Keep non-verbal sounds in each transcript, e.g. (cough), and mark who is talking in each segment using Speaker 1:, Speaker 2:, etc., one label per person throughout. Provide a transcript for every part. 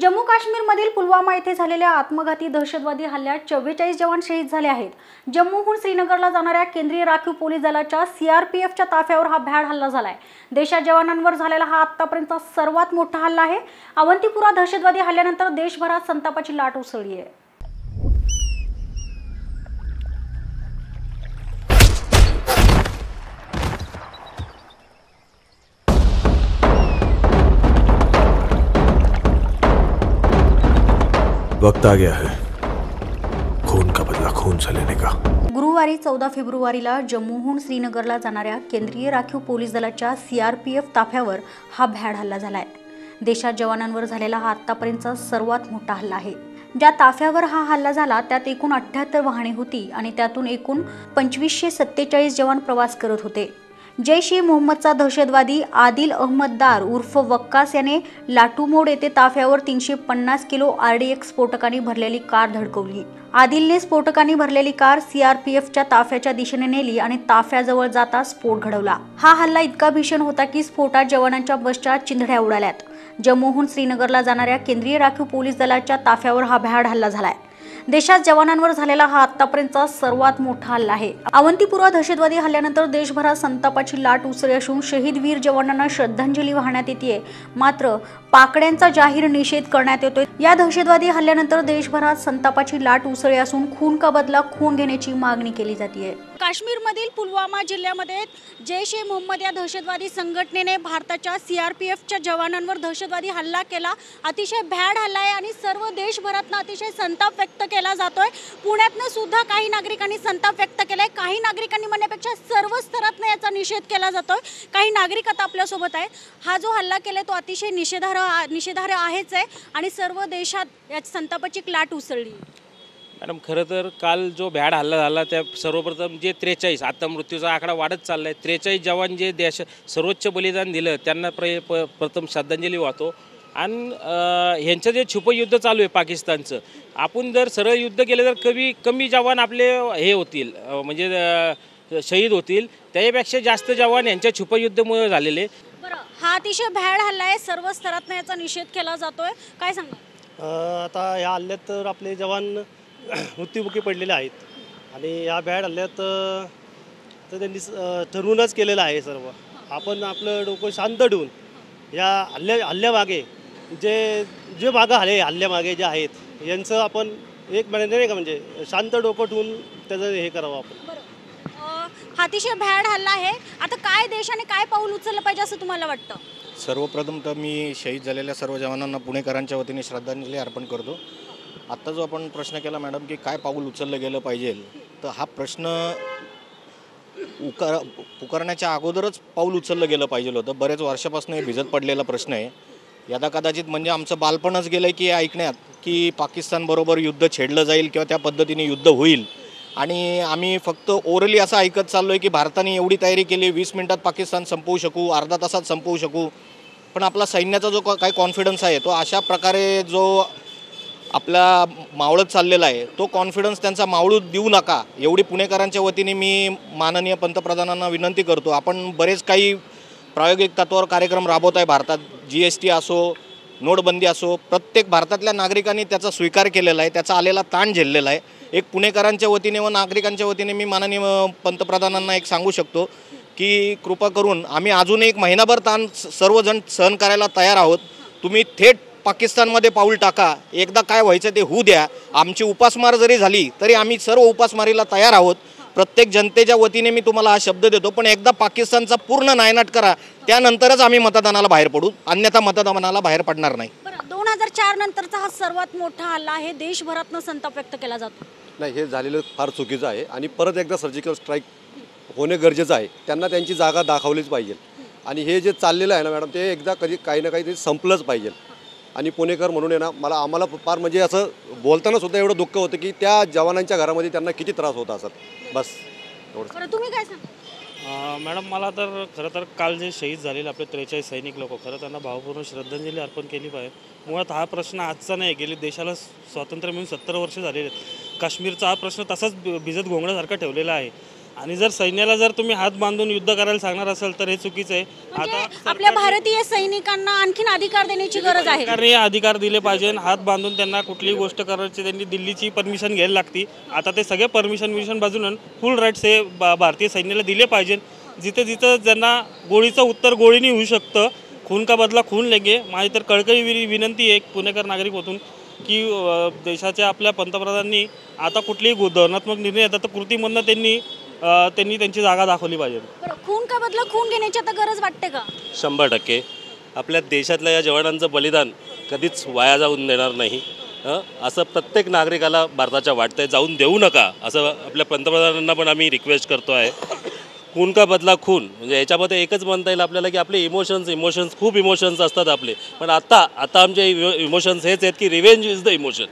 Speaker 1: जम्मू काश्मीरमधील पुलवामा येथे झालेल्या आत्मघाती दहशतवादी हल्ल्यात चव्वेचाळीस जवान शहीद झाले आहेत. जम्मूहून श्रीनगरला जाणाऱ्या केंद्रीय राखीव पोलीस दलाच्या सीआरपीएफच्या ताफ्यावर हा भ्याड हल्ला झालाय. देशात जवानांवर झालेला हा आतापर्यंतचा सर्वात मोठा हल्ला आहे. अवंतीपुरा दहशतवादी हल्ल्यानंतर देशभरात संतापाची लाट उसळली आहे.
Speaker 2: वक्त आ गया है। खून का बदला खून से लेने का।
Speaker 1: गुरुवारी चौदा फेब्रुवारीला जम्मूहून श्रीनगरला जाणाऱ्या केंद्रीय राखीव पोलीस दलाच्या सीआरपीएफ ताफ्यावर हा भ्याड हल्ला झालाय. देशात जवानांवर झालेला हा आत्तापर्यंतचा सर्वात मोठा हल्ला आहे. ज्या ताफ्यावर हा हल्ला झाला त्यात एकूण अठ्ठ्याहत्तर वाहने होती आणि त्यातून एकूण पंचवीसशे सत्तेचाळीस जवान प्रवास करत होते. जैश ए मोहम्मदचा दहशतवादी आदिल अहमददार उर्फ वक्कास याने लाटूमोड येथे ताफ्यावर तीनशे पन्नास किलो आरडीएक्स स्फोटकांनी भरलेली कार धडकवली. आदिलने स्फोटकांनी भरलेली कार सीआरपीएफच्या ताफ्याच्या दिशेने नेली आणि ताफ्याजवळ जाता स्फोट घडवला. हा हल्ला इतका भीषण होता की स्फोटात जवानांच्या बसच्या चिंधड्या उडाल्यात. जम्मूहून श्रीनगरला जाणाऱ्या केंद्रीय राखीव पोलीस दलाच्या ताफ्यावर हा भ्याड हल्ला झालाय. देशात जवानांवर झालेला हा आतापर्यंतचा सर्वात मोठा हल्ला आहे. अवंतीपुरा दहशतवादी हल्ल्यानंतर देशभरात संतापाची लाट उसळी असून शहीद वीर जवानांना श्रद्धांजली वाहण्यात येते मात्र पाकड्यांचा जाहीर निषेध करण्यात येतोय. या दहशतवादी हल्ल्यानंतर देशभरात संतापाची लाट उसळी असून खून का बदला खून घेण्याची मागणी केली जाते काश्मीरमधील पुलवामा जिल्ह्यामध्ये जैश ए मोहम्मद या दहशतवादी संघटनेने भारताच्या सी आर पी एफच्या जवानांवर दहशतवादी हल्ला केला. अतिशय भ्याड हल्ला आहे आणि सर्व देशभरातनं अतिशय संताप व्यक्त केला जातोय. पुण्यातनं सुद्धा काही नागरिकांनी संताप व्यक्त केलाय. काही नागरिकांनी म्हणण्यापेक्षा सर्व स्तरातनं याचा निषेध केला जातोय. काही नागरिक आता आपल्यासोबत आहेत. हा जो हल्ला केलाय तो अतिशय निषेधार्ह निषेधार्ह आहेच आहे आणि सर्व देशात या संतापाची लाट उसळली.
Speaker 3: मॅडम खरं तर काल जो भ्याड हल्ला झाला त्या सर्वप्रथम जे त्रेचाळीस आता मृत्यूचा आकडा वाढत चालला आहे त्रेचाळीस जवान जे देश सर्वोच्च बलिदान दिलं त्यांना प्र प प्रथम श्रद्धांजली वाहतो. आणि ह्यांचं जे छुपं युद्ध चालू आहे पाकिस्तानचं आपण जर सरळ युद्ध केलं तर कमी कमी जवान आपले हे होतील म्हणजे शहीद होतील. त्याच्यापेक्षा जास्त जवान यांच्या छुपं युद्धामुळे झालेले.
Speaker 1: बरं हा अतिशय भ्याड हल्ला आहे. सर्व स्तरातनं याचा निषेध केला जातोय. काय सांगा
Speaker 4: आता या हल्ल्यात तर आपले जवान (coughs) मृत्युमुखी पडलेले आहेत. आणि या बॅड हल्ल्यात तर त्यांनी ठरवूनच केलेलं आहे सर्व. आपण आपलं डोकं शांत ठेवून या हल्ल्या हल्ल्यामागे जे जे मागं आले हल्ल्यामागे जे आहेत यांचं आपण एक महिन्याने नाही का म्हणजे शांत डोकं ठेवून त्याचं हे करावं आपण.
Speaker 1: हा अतिशय भ्याड हल्ला आहे. आता काय देशाने काय पाऊल उचललं पाहिजे असं तुम्हाला वाटतं?
Speaker 5: सर्वप्रथम तर मी शहीद झालेल्या सर्व जवानांना पुणेकरांच्या वतीने श्रद्धांजली अर्पण करतो. आत्ता जो आपण प्रश्न केला मॅडम की काय पाऊल उचललं गेलं पाहिजे तर हा प्रश्न उकार पुकारण्याच्या अगोदरच पाऊल उचललं गेलं पाहिजे होतं. बरेच वर्षापासून हे भिजत पडलेला प्रश्न आहे. यदा कदाचित म्हणजे आमचं बालपणच गेलं आहे की ऐकण्यात की पाकिस्तानबरोबर युद्ध छेडलं जाईल किंवा त्या पद्धतीने युद्ध होईल. आणि आम्ही फक्त ओरली असं ऐकत चाललो आहे की भारताने एवढी तयारी केली वीस मिनिटात पाकिस्तान संपवू शकू अर्धा तासात संपवू शकू. पण आपला सैन्याचा जो का- काही कॉन्फिडन्स आहे तो अशा प्रकारे जो आपला मावळत चाललेला आहे तो कॉन्फिडन्स त्यांचा मावळू देऊ नका. एवढी पुणेकरांच्या वतीने मी माननीय पंतप्रधानांना विनंती करतो. आपण बरेच काही प्रायोगिक तत्वावर कार्यक्रम राबवत आहे भारतात. जी एस टी असो नोटबंदी असो प्रत्येक भारतातल्या नागरिकांनी त्याचा स्वीकार केलेला आहे त्याचा आलेला ताण झेललेला आहे. एक पुणेकरांच्या वतीने व नागरिकांच्या वतीने मी माननीय पंतप्रधानांना एक सांगू शकतो की कृपा करून आम्ही अजून एक महिनाभर ताण सर्वजण सहन करायला तयार आहोत. तुम्ही थेट पाकिस्तानमध्ये पाऊल टाका. एकदा काय व्हायचं ते होऊ द्या. आमची उपासमार जरी झाली तरी आम्ही सर्व उपासमारीला तयार आहोत. प्रत्येक जनतेच्या वतीने मी तुम्हाला हा शब्द देतो पण एकदा पाकिस्तानचा पूर्ण नायनाट करा. त्यानंतरच आम्ही मतदानाला बाहेर पडू. अन्यथा मतदानाला बाहेर पडणार नाही.
Speaker 1: दोन हजार चार नंतरचा हा सर्वात मोठा हल्ला आहे. देशभरातनं संताप व्यक्त केला जातो.
Speaker 6: नाही हे झालेलं फार चुकीचं आहे. आणि परत एकदा सर्जिकल स्ट्राईक होणे गरजेचं आहे. त्यांना त्यांची जागा दाखवलीच पाहिजे. आणि हे जे चाललेलं आहे ना मॅडम ते एकदा कधी काही ना काही ते संपलंच पाहिजे. आणि पुणेकर म्हणून ना मला आम्हाला फार म्हणजे असं बोलताना सुद्धा एवढं दुःख होतं की त्या जवानांच्या घरामध्ये त्यांना किती त्रास होत असत बस. एवढं.
Speaker 1: तुम्ही काय सांगा?
Speaker 3: मॅडम मला तर खरं तर काल जे शहीद झालेले आपले त्रेचाळीस सैनिक लोक खरं त्यांना भावपूर्ण श्रद्धांजली अर्पण केली पाहिजे. मुळात हा प्रश्न आजचा नाही गेली देशाला स्वातंत्र्य मिळून सत्तर वर्ष झालेले आहेत. काश्मीरचा हा प्रश्न तसाच भिजत घोंगण्यासारखा ठेवलेला आहे.
Speaker 7: आणि जर सैन्याला जर तुम्ही हात बांधून युद्ध करायला सांगणार असाल तर हे चुकीचं आहे.
Speaker 8: म्हणजे आपल्या भारतीय सैनिकांना आणखीन अधिकार देण्याची गरज आहे.
Speaker 7: सरकारने हे अधिकार दिले पाहिजे हात बांधून त्यांना कुठलीही गोष्ट करायची त्यांनी दिल्लीची परमिशन घ्यायला लागती. आता ते सगळे परमिशन विशन बाजून फुल राईट्स हे भारतीय सैन्याला दिले पाहिजे. जिथे जिथं ज्यांना गोळीचं उत्तर गोळीने होऊ शकतं खून का बदला खून लेंगे. माझी तर कळकळी विनंती आहे एक पुणेकर नागरिक होतून की देशाच्या आपल्या पंतप्रधानांनी आता कुठलीही धोरणात्मक निर्णय येतात तर कृतीमधनं त्यांनी त्यांनी त्यांची जागा दाखवली पाहिजे.
Speaker 8: बरं, खून का बदला? खून घेण्याची आता गरज वाटते का?
Speaker 9: शंभर टक्के. आपल्या देशातल्या या जवानांचं बलिदान कधीच वाया जाऊन देणार नाही. हं? असं प्रत्येक नागरिकाला भारताच्या वाटतंय जाऊन देऊ नका असं आपल्या पंतप्रधानांना पण आम्ही रिक्वेस्ट करतो आहे खून का बदला? खून. म्हणजे याच्यामध्ये एकच म्हणता येईल आपल्याला की आपले इमोशन्स इमोशन्स खूप इमोशन्स असतात आपले. पण आता आता आमचे इमोशन्स हेच आहेत की revenge is the emotion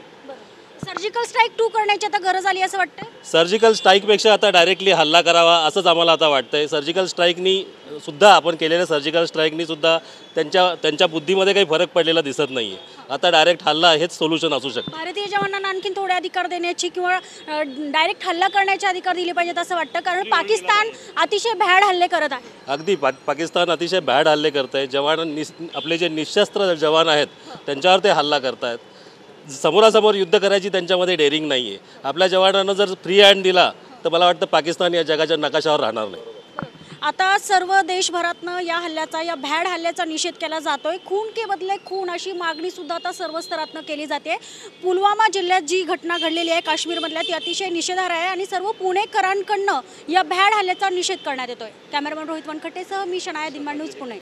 Speaker 8: surgical strike two करण्याची आता गरज आली असं वाटतं
Speaker 9: सर्जिकल स्ट्राईकपेक्षा आता डायरेक्टली हल्ला करावा असंच आम्हाला आता वाटतंय. सर्जिकल स्ट्राईकनी सुद्धा आपण केलेल्या सर्जिकल स्ट्राईकनी सुद्धा त्यांच्या त्यांच्या बुद्धीमध्ये काही फरक पडलेला दिसत नाही आता डायरेक्ट हल्ला हेच सोल्युशन असू शकतं.
Speaker 8: भारतीय जवानांना आणखीन थोडे अधिकार देण्याची किंवा डायरेक्ट हल्ला करण्याचे अधिकार दिले पाहिजेत असं वाटतं कारण पाकिस्तान अतिशय भ्याड हल्ले करत आहे.
Speaker 9: अगदी पा पाकिस्तान अतिशय बॅड हल्ले करत आहे जवान आपले जे निशस्त्र जवान आहेत त्यांच्यावर ते हल्ला करत आहेत समोरासमोर युद्ध करायची त्यांच्यामध्ये डेअरिंग नाही आहे आपल्या जवानांना जर फ्री हँड दिला तर मला वाटतं पाकिस्तान या जगाच्या नकाशावर राहणार नाही.
Speaker 8: आता सर्व देशभरातनं या हल्ल्याचा या भॅड हल्ल्याचा निषेध केला जातोय. खून के बदले खून अशी मागणी सुद्धा आता सर्व स्तरातनं केली जाते. पुलवामा जिल्ह्यात जी घटना घडलेली आहे काश्मीरमधल्या ती अतिशय निषेधार्ह आहे आणि सर्व पुणेकरांकडनं या भॅड हल्ल्याचा निषेध करण्यात येतोय. कॅमेरामॅन रोहित वनखटेसह मी शनाया दिनमान न्यूज पुणे.